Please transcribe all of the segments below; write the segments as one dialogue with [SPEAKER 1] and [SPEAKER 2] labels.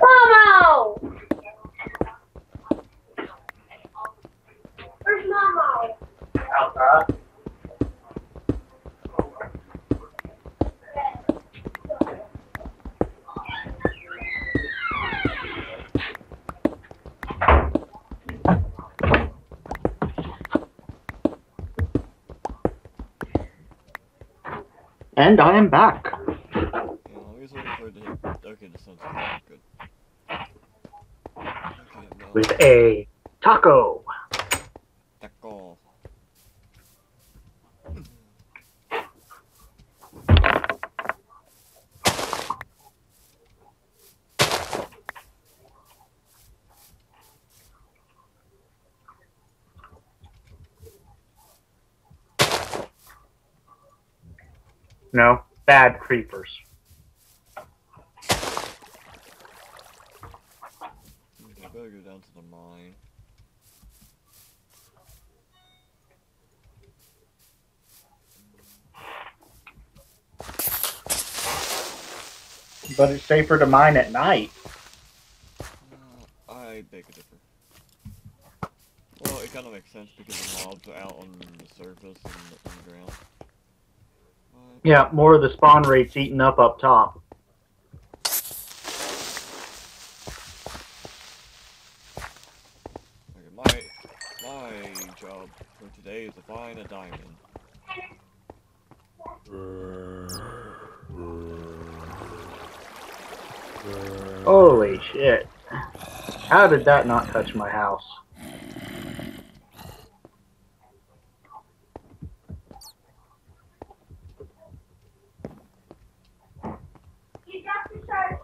[SPEAKER 1] Momo! Where's Momo?
[SPEAKER 2] Outside. And I am back.
[SPEAKER 3] Yeah, I'm just waiting for it to hit. Okay, the sun's. Good. Okay, now.
[SPEAKER 2] With a taco.
[SPEAKER 3] Taco.
[SPEAKER 2] No, bad creepers.
[SPEAKER 3] Okay, I better go down to the mine.
[SPEAKER 2] But it's safer to mine at night.
[SPEAKER 3] Uh, I beg a differ. Well, it kind of makes sense because the mobs are out on the surface and the underground. But,
[SPEAKER 2] Yeah, more of the spawn rates eaten up up top.
[SPEAKER 3] okay, my my job for today is to find a diamond.
[SPEAKER 2] Holy shit. How did that not touch my house?
[SPEAKER 1] You got the shark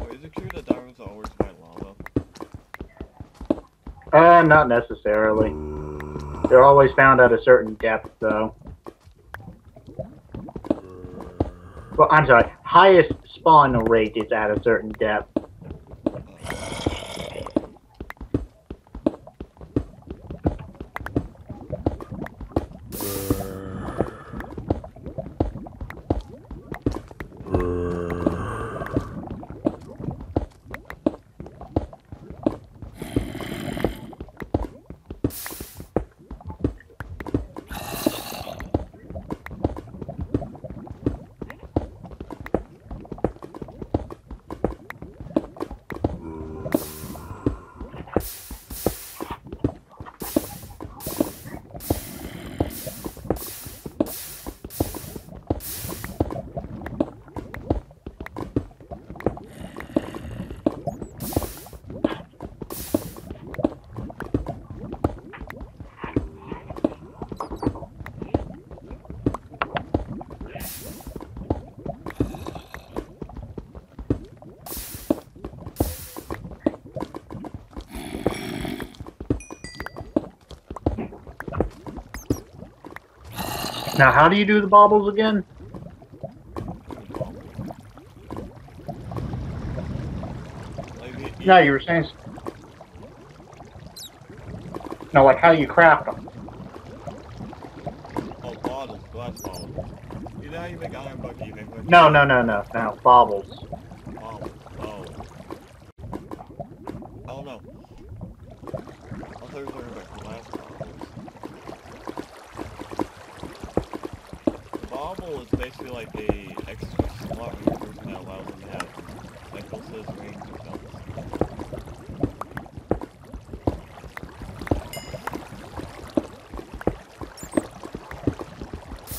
[SPEAKER 3] Wait, is it true that diamonds are always white lava?
[SPEAKER 2] Uh, not necessarily. They're always found at a certain depth, though. Well, I'm sorry. Highest spawn rate is at a certain depth. Now, how do you do the baubles again? No, you were saying. No, like how you craft them.
[SPEAKER 3] Oh, bottles, glass bottles. You know how you make iron bucket, you make like
[SPEAKER 2] No, no, no, no, no. Baubles.
[SPEAKER 3] bottles. Oh. I don't know. I thought you were talking about glass bottles. Jungle is basically like a extra slot that allows them to have belts.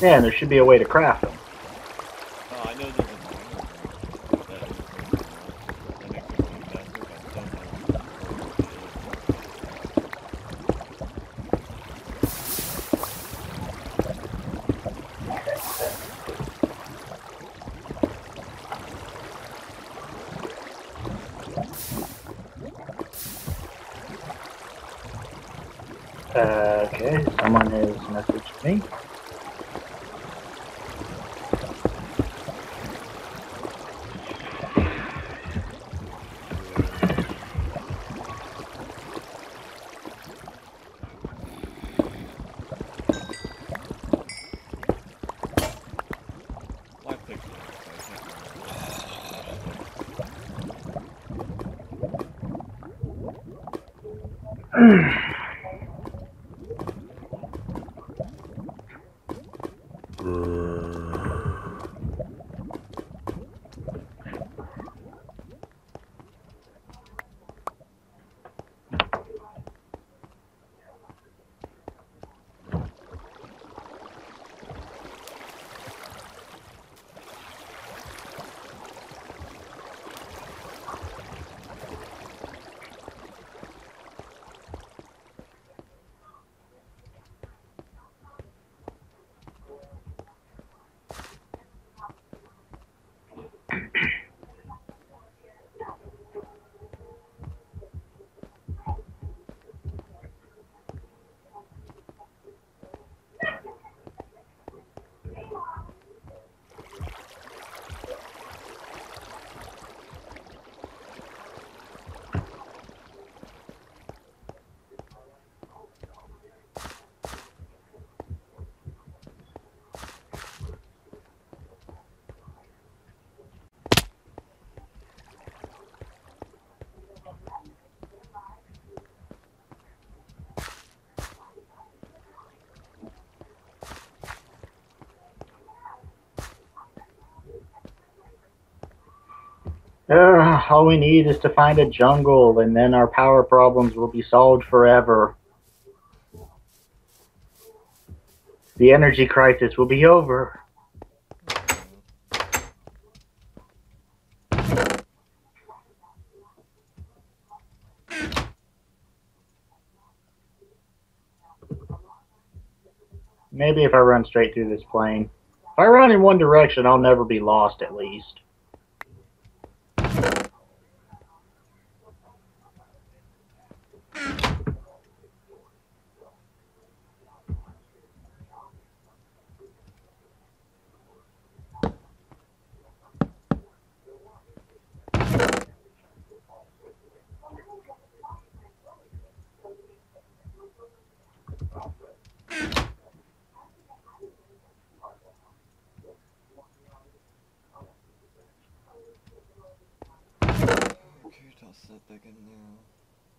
[SPEAKER 2] Yeah, and there should be a way to craft them.
[SPEAKER 3] Uh, I know there's a miner that is that makes it really faster, but I don't know what it is.
[SPEAKER 2] Uh, okay, someone has messaged me.
[SPEAKER 3] Well,
[SPEAKER 2] Uh, all we need is to find a jungle, and then our power problems will be solved forever. The energy crisis will be over. Maybe if I run straight through this plane. If I run in one direction, I'll never be lost at least.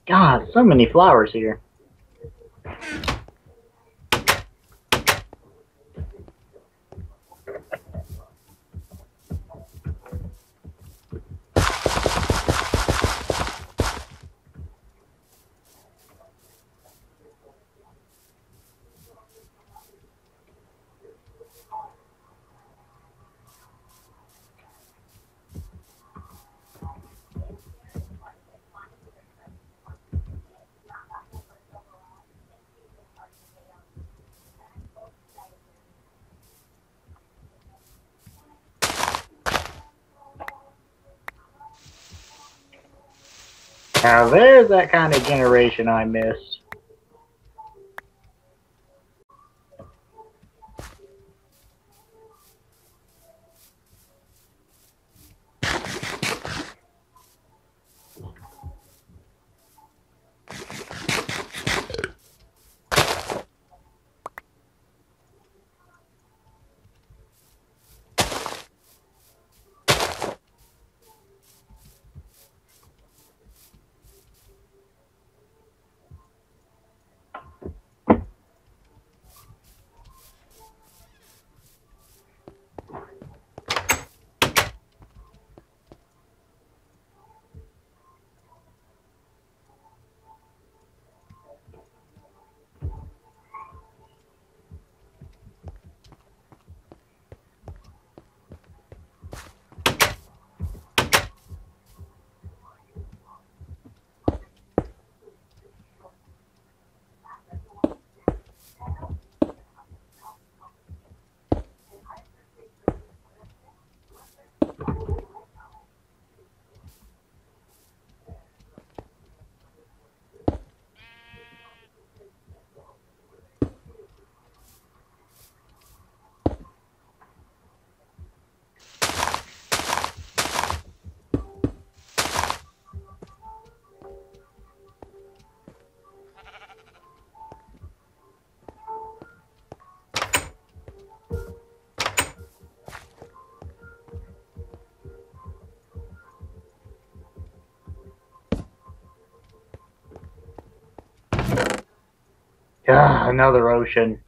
[SPEAKER 2] God, so many flowers here. Now there's that kind of generation I miss. Another ocean.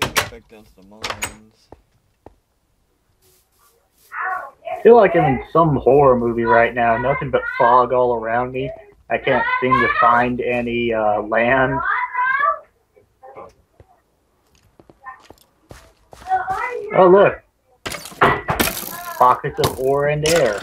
[SPEAKER 3] Get the mines.
[SPEAKER 2] I feel like I'm in some horror movie right now. Nothing but fog all around me. I can't seem to find any uh, land. Oh look, pockets of ore and air.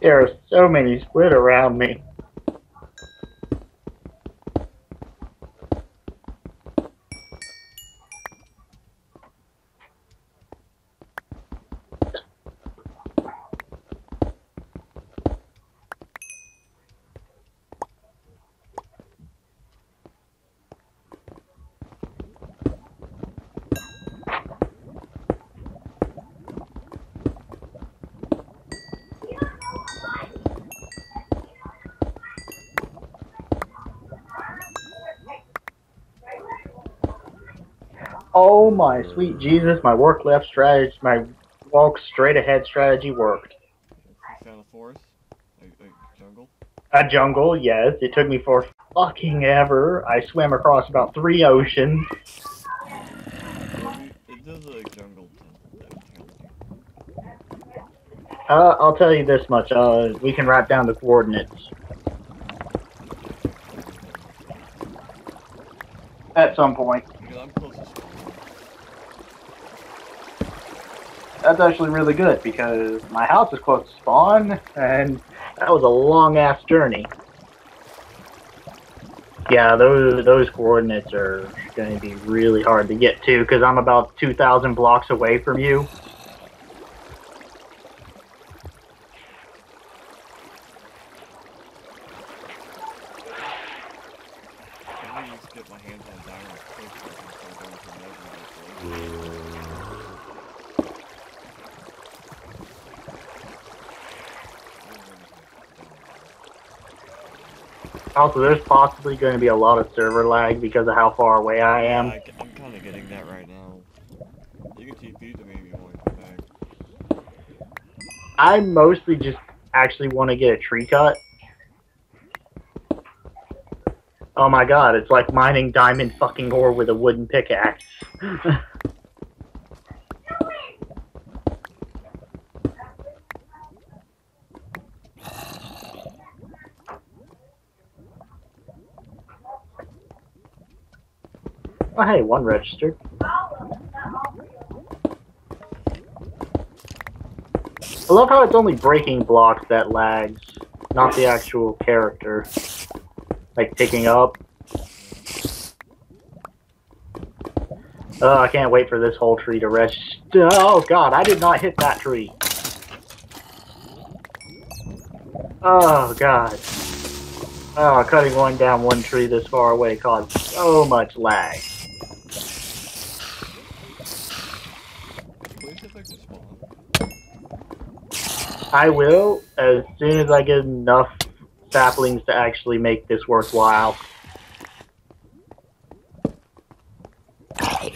[SPEAKER 2] There are so many squid around me. Oh my sweet Jesus, my work left strategy, my walk straight ahead strategy worked.
[SPEAKER 3] You found a forest? A, a jungle?
[SPEAKER 2] A jungle, yes. It took me for fucking ever. I swam across about three oceans.
[SPEAKER 3] It, does like jungle to that tells you.
[SPEAKER 2] Uh, I'll tell you this much. Uh, we can write down the coordinates at some point.
[SPEAKER 3] Because I'm close to spawn.
[SPEAKER 2] That's actually really good because my house is close to spawn, and that was a long ass journey. Yeah, those those coordinates are going to be really hard to get to because I'm about 2,000 blocks away from you. Also, there's possibly going to be a lot of server lag because of how far away I am.
[SPEAKER 3] I, am kind of getting that right now. You can TP to me if you want.
[SPEAKER 2] I mostly just actually want to get a tree cut. Oh my god, it's like mining diamond fucking ore with a wooden pickaxe. hey, one registered. I love how it's only breaking blocks that lags, not the actual character. Like picking up. Oh, I can't wait for this whole tree to rest. Oh god, I did not hit that tree. Oh god. Oh, cutting one down one tree this far away caused so much lag. I will as soon as I get enough saplings to actually make this worthwhile.
[SPEAKER 3] Oh,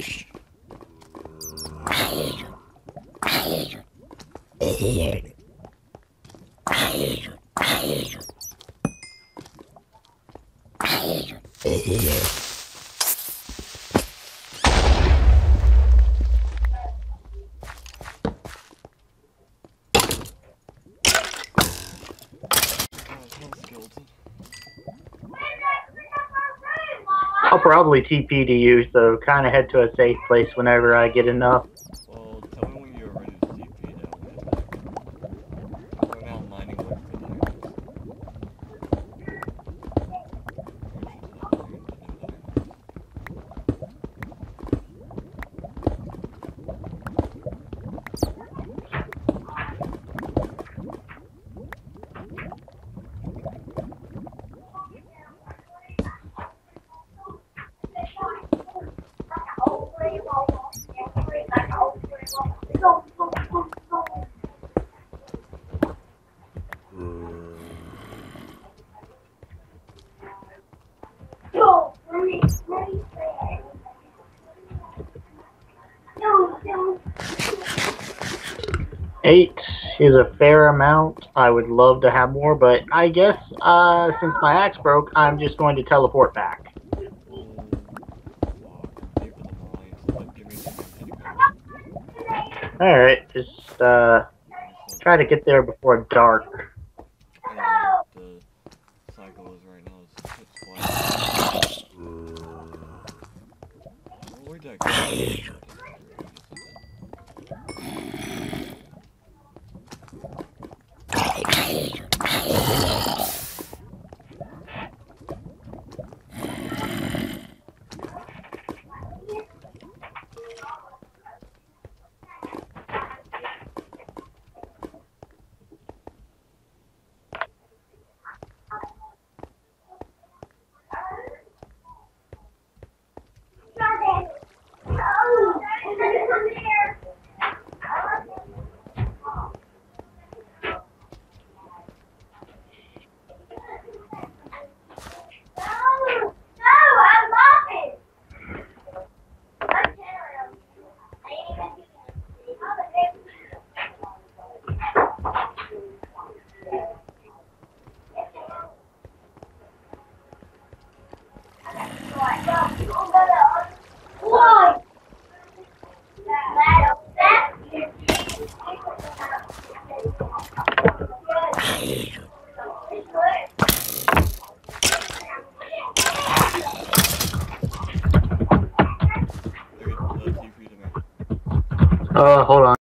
[SPEAKER 3] it's not a skeleton.
[SPEAKER 2] I'll probably TP to you, so kind of head to a safe place whenever I get enough.
[SPEAKER 3] Well, tell me when you're ready to TP down. Right now, I'm mining like for diamonds.
[SPEAKER 2] Eight is a fair amount. I would love to have more, but I guess uh, since my axe broke, I'm just going to teleport back. Alright, just uh, try to get there before dark.